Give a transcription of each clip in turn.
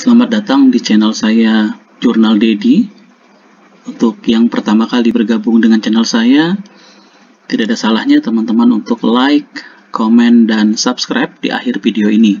Selamat datang di channel saya Jurnal Dedi. Untuk yang pertama kali bergabung dengan channel saya, tidak ada salahnya teman-teman untuk like, komen, dan subscribe di akhir video ini.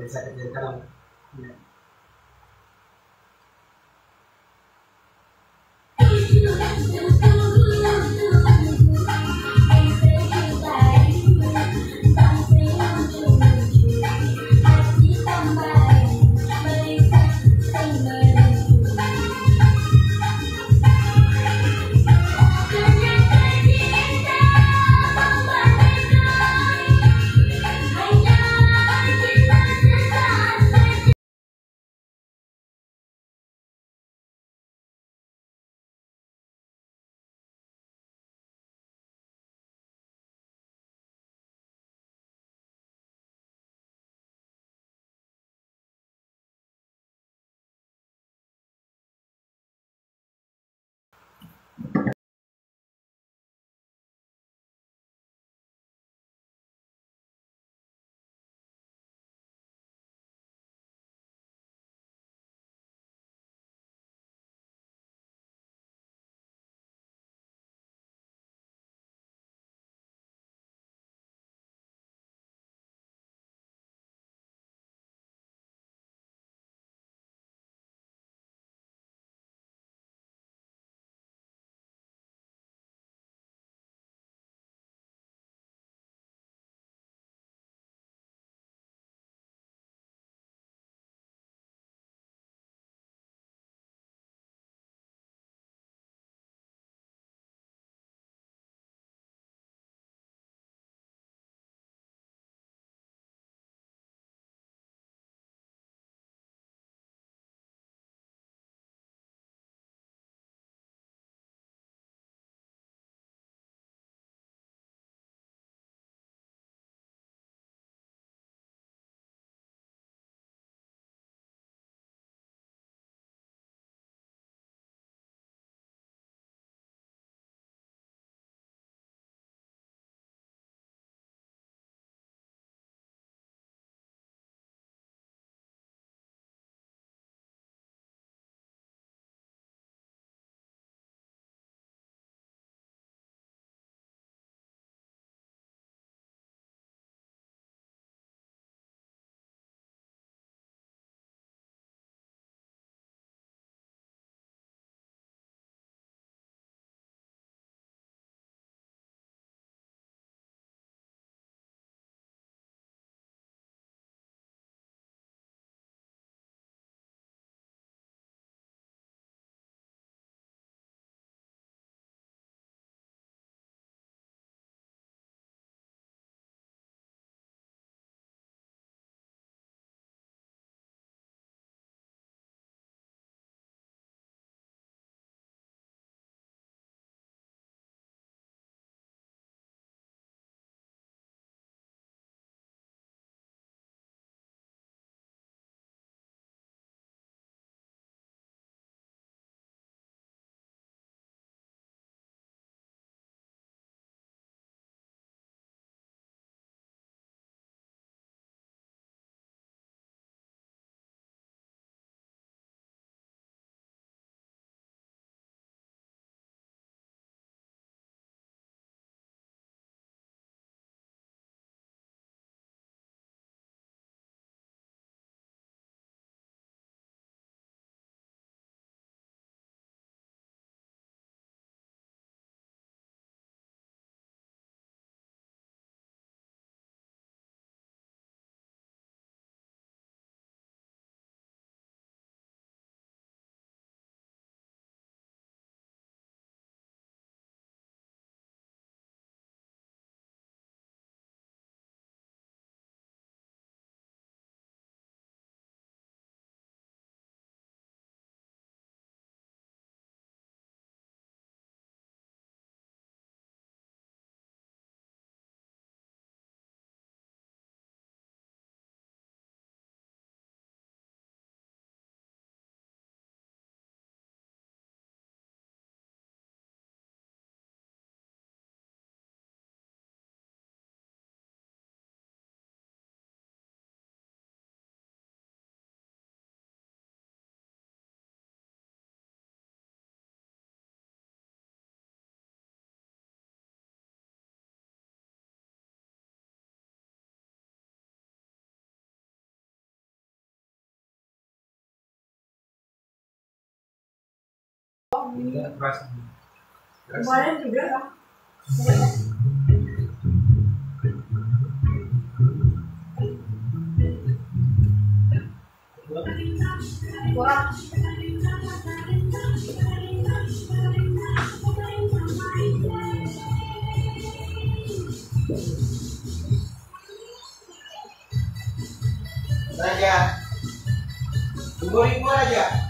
bisa kejadian ya. Enggak keras. Keras. Kemarin juga kan. Kurang. Raja. Tunggu ribu aja.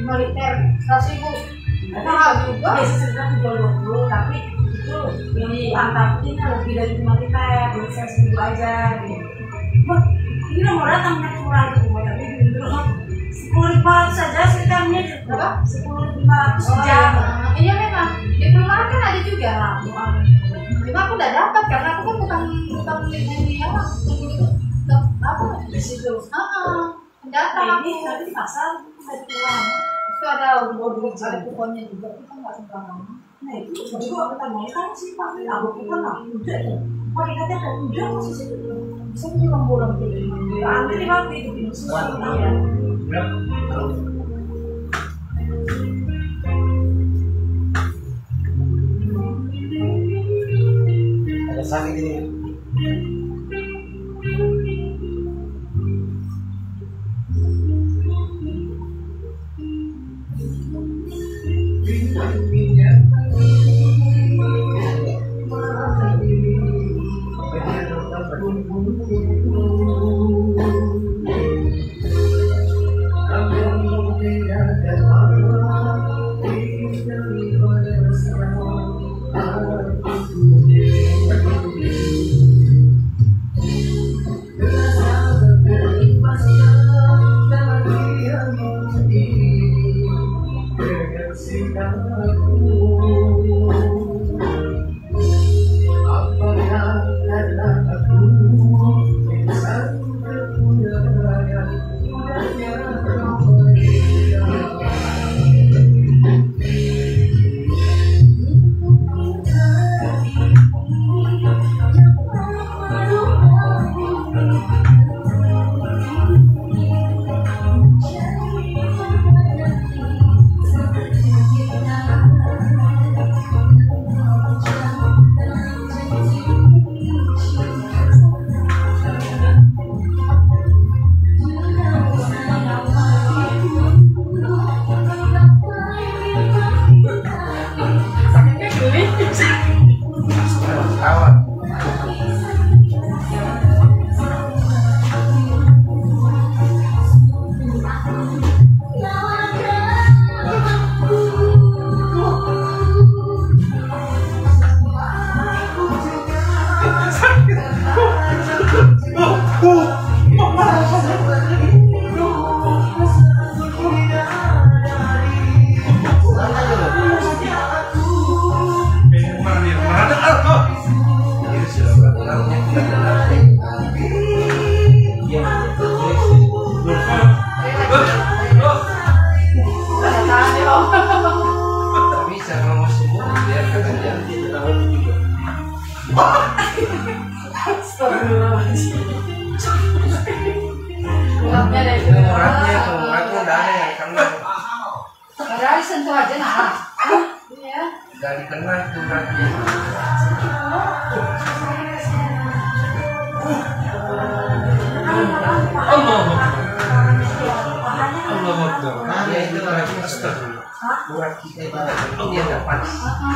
aja. Lima liter seratus ribu. Nah, juga biasa sekitar tiga dua puluh, tapi itu yang diangkatin lebih dari lima liter, jadi seratus ribu aja. Gitu. Wah, ini nomor datang yang murah itu, tapi dulu sepuluh ratus saja sekitarnya berapa? Sepuluh lima ratus Oh, jam. iya. Iya memang. Di perumahan kan ada juga lah. Cuma aku udah dapat karena aku kan bukan bukan beli yang tunggu itu apa Di situ. Ah, Nah, datang ini aku. tadi di pasar ada kurang. Itu ada dua ada kuponnya juga kita nggak sembarangan. Nah itu juga pertanyaan kan sih Pak Aku bukan lah, udah ya. Pakai kata kan udah masih situ. Saya juga pulang ke Antri waktu itu di Nusa ya. Ada sakit ini.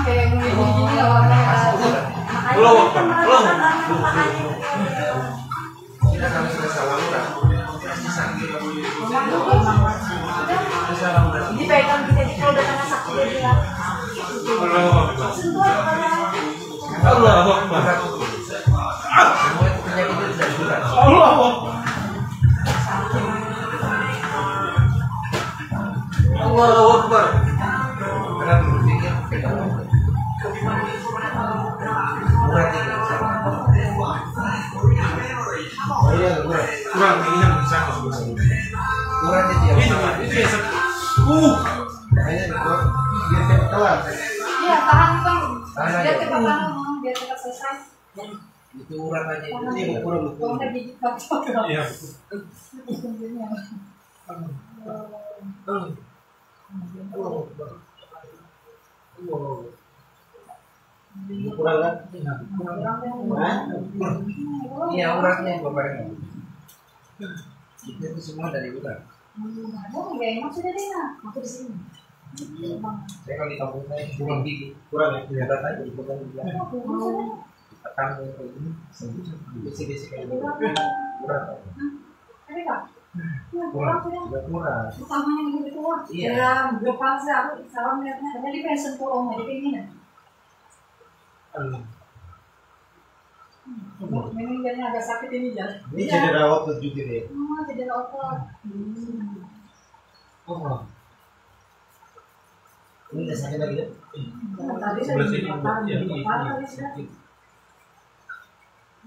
Kayak yang gini-gini awalnya Allah Akbar Allah Kita kalau sudah salah urat pasti sakit. Jadi baikkan kita di kalau udah kena sakit ya dia. Allah Akbar Sentuh apa Allah Akbar Urat semua itu penyakit itu dari urat. Allah Akbar Allah Akbar Itu urat aja ini nggak gigit bacok iya. Kurang kan? Iya. Uratnya bapak ini. Itu, itu semua dari urat. Oh, nggak? Enak sudah deh aku di sini. Saya kalau di kampung saya kurang gigi. kurang ya bukan bilang tekan. Bisi-bisi kayak gitu. Urat. tapi kak Kurang. Sudah kurang. utamanya yang wah Iya. Ya, sih aku pengen sentuh om jadi Memang dia agak sakit ini jalan. ini cedera otot juga deh oh jadi otot Allah Ini udah sakit lagi ya? Tadi Sebelah saya depan, iya, di iya, iya. tadi sudah.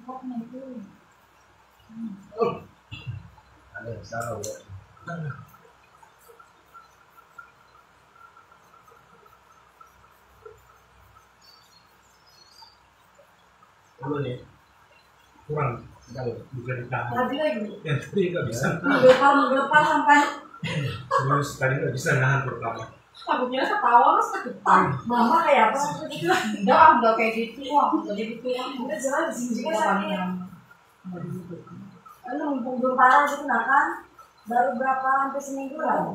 Ada yang salah ya. Belum ya kurang sekali bisa ditahan Tadi lagi. yang tadi nggak bisa Depan, depan sampai serius tadi nggak bisa nahan pertama aku kira ketawa mas ke depan. Mama kayak apa? Itu udah ah, udah kayak gitu wah udah jadi gitu ya udah jelas di sini juga sakit. Lalu mumpung belum parah gitu nah kan baru berapa hampir seminggu lah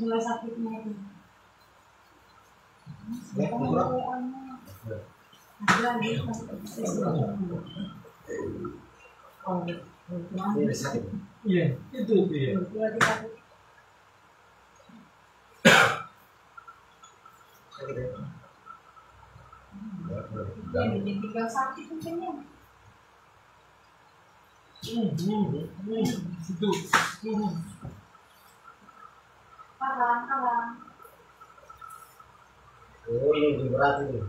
mulai sakitnya itu. Ya, Oh, iya itu dia dua tiga Sakit ya? Yang bikin tinggal sakit Hmm, hmm, hmm. situ Hmm. kalang Oh, ini lebih berat ini.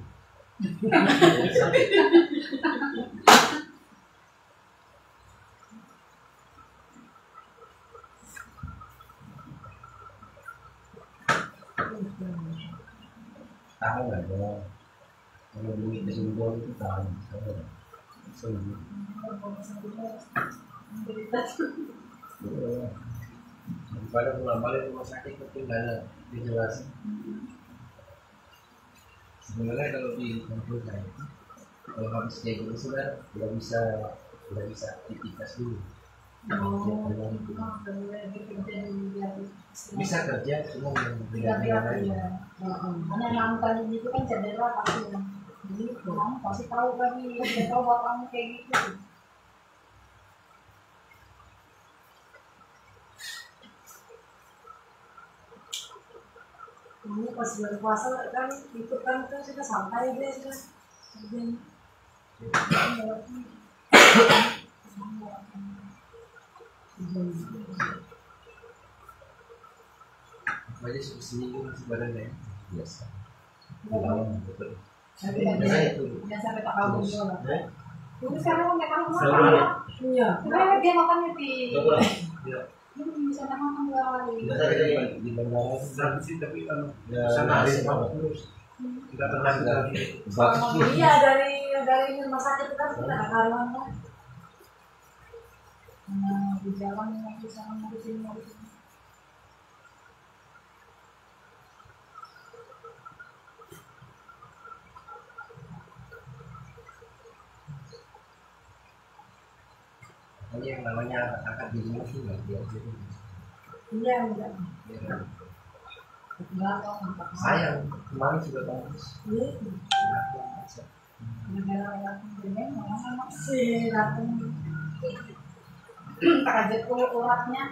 Tahu nggak? Kalau duit itu tahu. Iya. Daripada pulang balik rumah sakit tapi nggak ada dijelasin. Sebenarnya kalau di itu, kalau habis kayak gitu sudah nggak bisa nggak bisa aktivitas dulu. Bisa kerja cuma yang tidak aja. ya, hanya nonton itu kan cedera pasti ya. Kamu pasti tahu kan dia tahu bapakmu kayak gitu. ini pas bulan puasa kan itu kan kan sudah santai sudah sudah Apa aja seminggu masih badannya biasa. Iya. Lawan betul. Kan jangan sampai tak juga. eh, Tapi sekarang kan mereka rumah Selalu ya. iya. Dia makannya di kurang. Ya, dia bisa makan kan di bandara. Tapi sih tapi ya sana terus. kita tenang lagi. Bagus. iya dari dari rumah sakit itu kan kita ada karuan kan Nah, di jalan yang bisa Ini yang namanya akad di rumah sih nggak jadi. Iya, enggak. Kok, enggak. sayang kemarin juga bagus. Iya. Si datang. tak aja uratnya.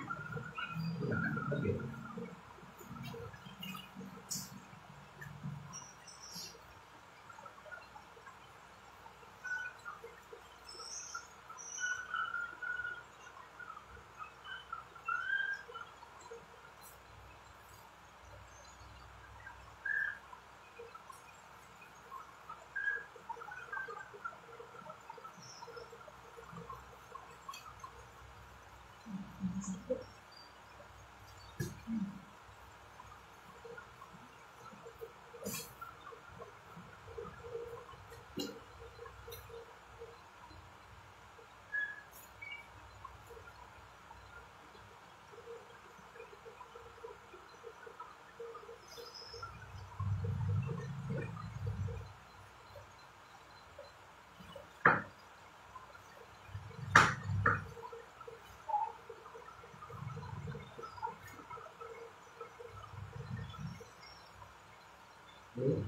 Ini.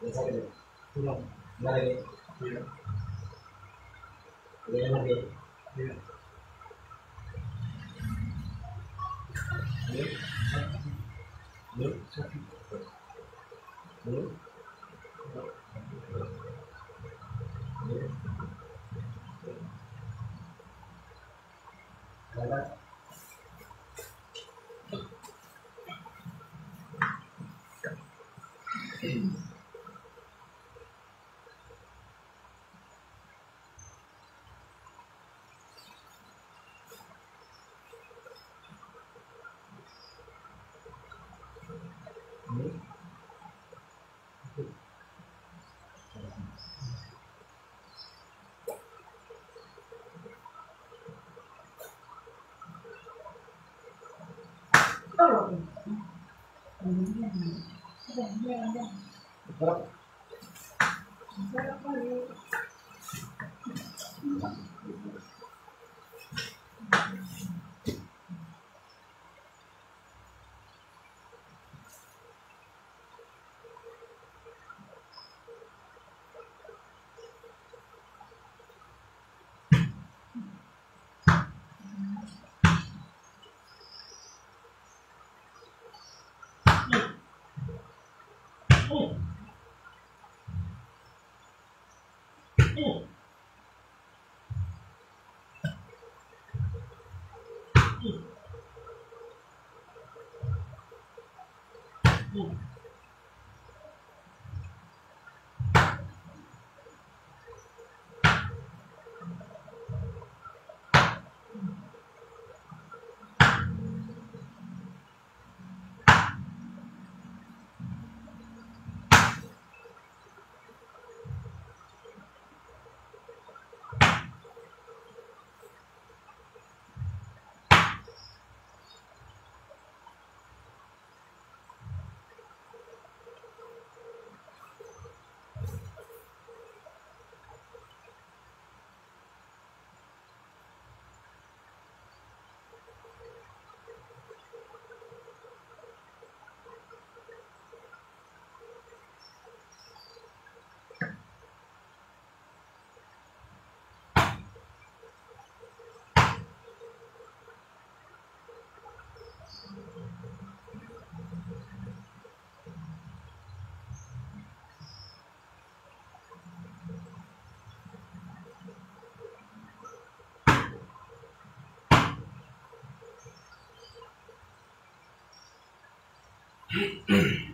Gitu. Ada nih. Iya. Udah enak Thank you. público. Mm-hmm.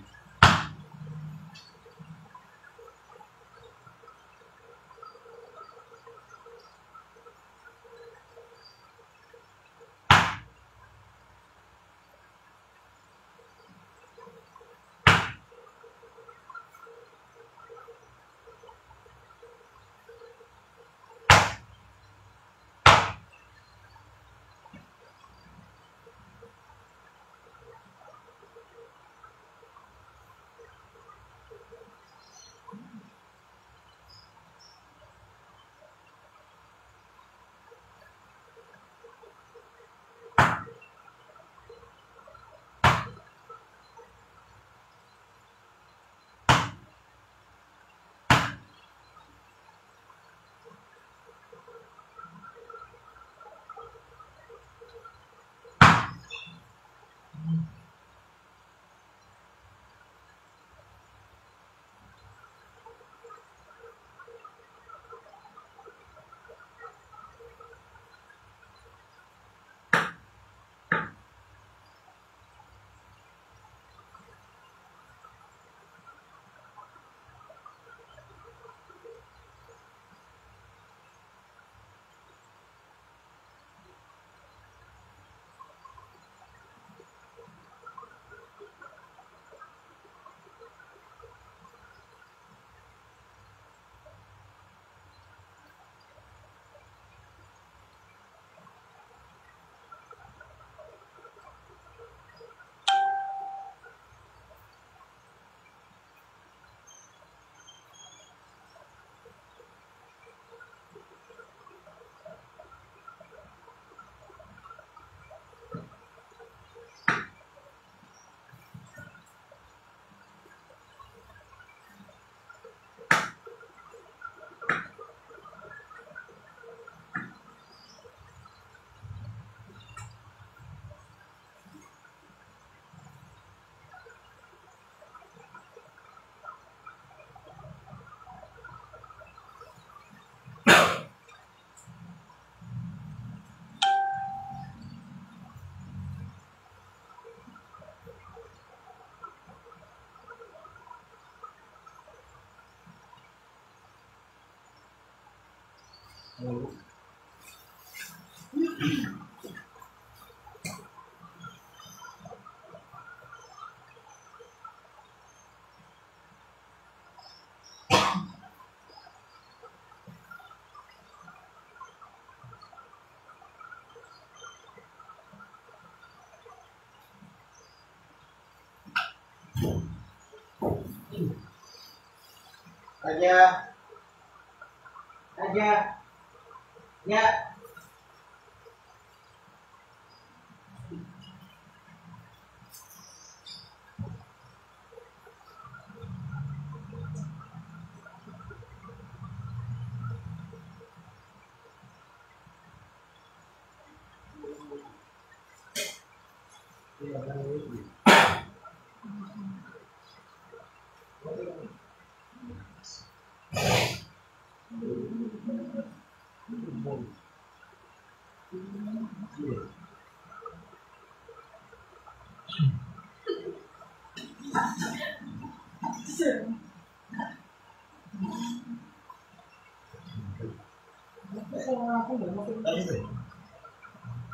aja aja ya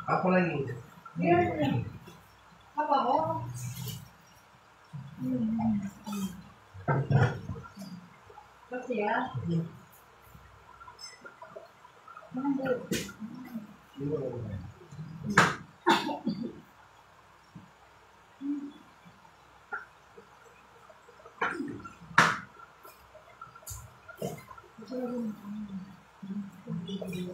apa lagi Apa? Pasti ya. Mana dulu? Belum sekali.